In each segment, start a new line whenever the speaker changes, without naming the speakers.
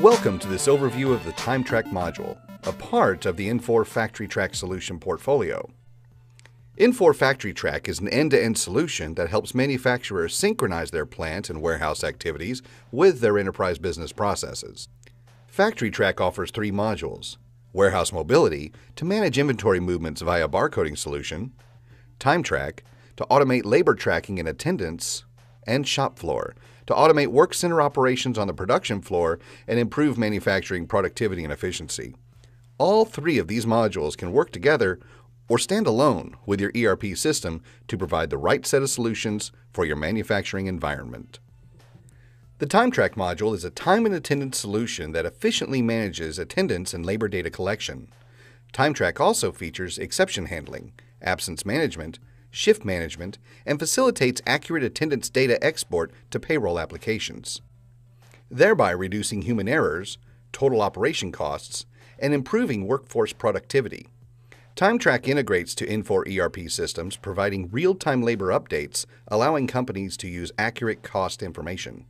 Welcome to this overview of the TimeTrack module, a part of the Infor FactoryTrack solution portfolio. Infor FactoryTrack is an end-to-end solution that helps manufacturers synchronize their plant and warehouse activities with their enterprise business processes. FactoryTrack offers three modules, Warehouse Mobility to manage inventory movements via barcoding solution, TimeTrack to automate labor tracking and attendance, and Shop Floor to automate work center operations on the production floor and improve manufacturing productivity and efficiency. All three of these modules can work together or stand alone with your ERP system to provide the right set of solutions for your manufacturing environment. The TimeTrack module is a time and attendance solution that efficiently manages attendance and labor data collection. TimeTrack also features exception handling, absence management, shift management, and facilitates accurate attendance data export to payroll applications, thereby reducing human errors, total operation costs, and improving workforce productivity. TimeTrack integrates to Infor ERP systems, providing real-time labor updates, allowing companies to use accurate cost information.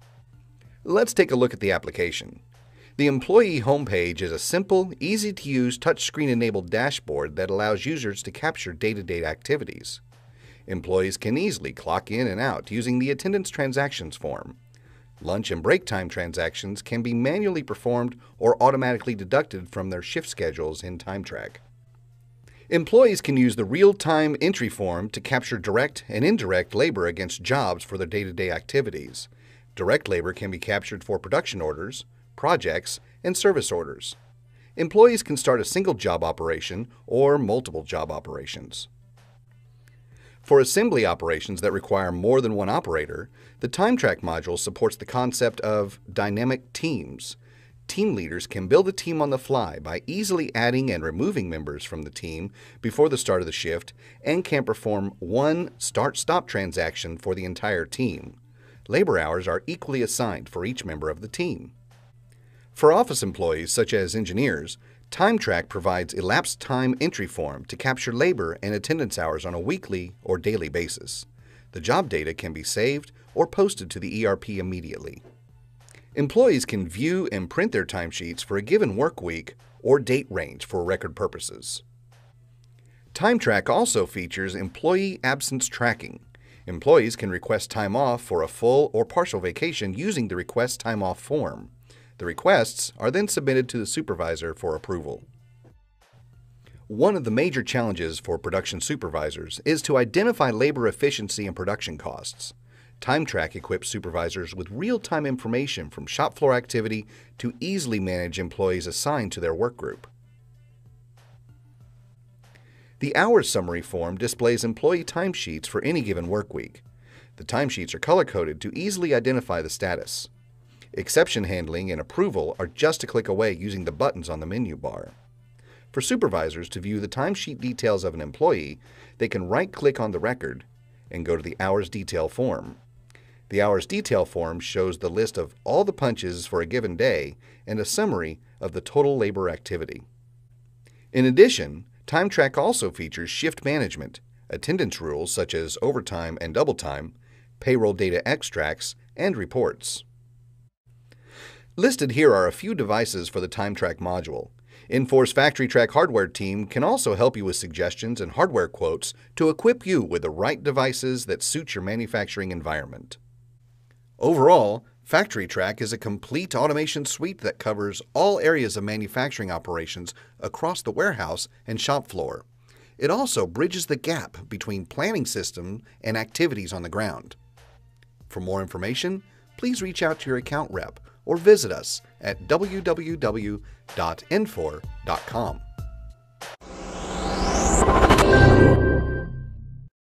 Let's take a look at the application. The employee homepage is a simple, easy-to-use touchscreen-enabled dashboard that allows users to capture day-to-day activities. Employees can easily clock in and out using the attendance transactions form. Lunch and break time transactions can be manually performed or automatically deducted from their shift schedules in TimeTrack. Employees can use the real-time entry form to capture direct and indirect labor against jobs for their day-to-day activities. Direct labor can be captured for production orders, projects, and service orders. Employees can start a single job operation or multiple job operations. For assembly operations that require more than one operator, the TimeTrack module supports the concept of dynamic teams. Team leaders can build a team on the fly by easily adding and removing members from the team before the start of the shift and can perform one start-stop transaction for the entire team. Labor hours are equally assigned for each member of the team. For office employees, such as engineers, TimeTrack provides elapsed time entry form to capture labor and attendance hours on a weekly or daily basis. The job data can be saved or posted to the ERP immediately. Employees can view and print their timesheets for a given work week or date range for record purposes. TimeTrack also features employee absence tracking. Employees can request time off for a full or partial vacation using the Request Time Off form. The requests are then submitted to the supervisor for approval. One of the major challenges for production supervisors is to identify labor efficiency and production costs. TimeTrack equips supervisors with real-time information from shop floor activity to easily manage employees assigned to their work group. The hours summary form displays employee timesheets for any given work week. The timesheets are color-coded to easily identify the status. Exception handling and approval are just a click away using the buttons on the menu bar. For supervisors to view the timesheet details of an employee, they can right-click on the record and go to the Hours Detail form. The Hours Detail form shows the list of all the punches for a given day and a summary of the total labor activity. In addition, TimeTrack also features shift management, attendance rules such as overtime and double time, payroll data extracts, and reports. Listed here are a few devices for the TimeTrack module. Infor's Factory Track hardware team can also help you with suggestions and hardware quotes to equip you with the right devices that suit your manufacturing environment. Overall, Factory Track is a complete automation suite that covers all areas of manufacturing operations across the warehouse and shop floor. It also bridges the gap between planning system and activities on the ground. For more information, please reach out to your account rep or visit us at www.infor.com.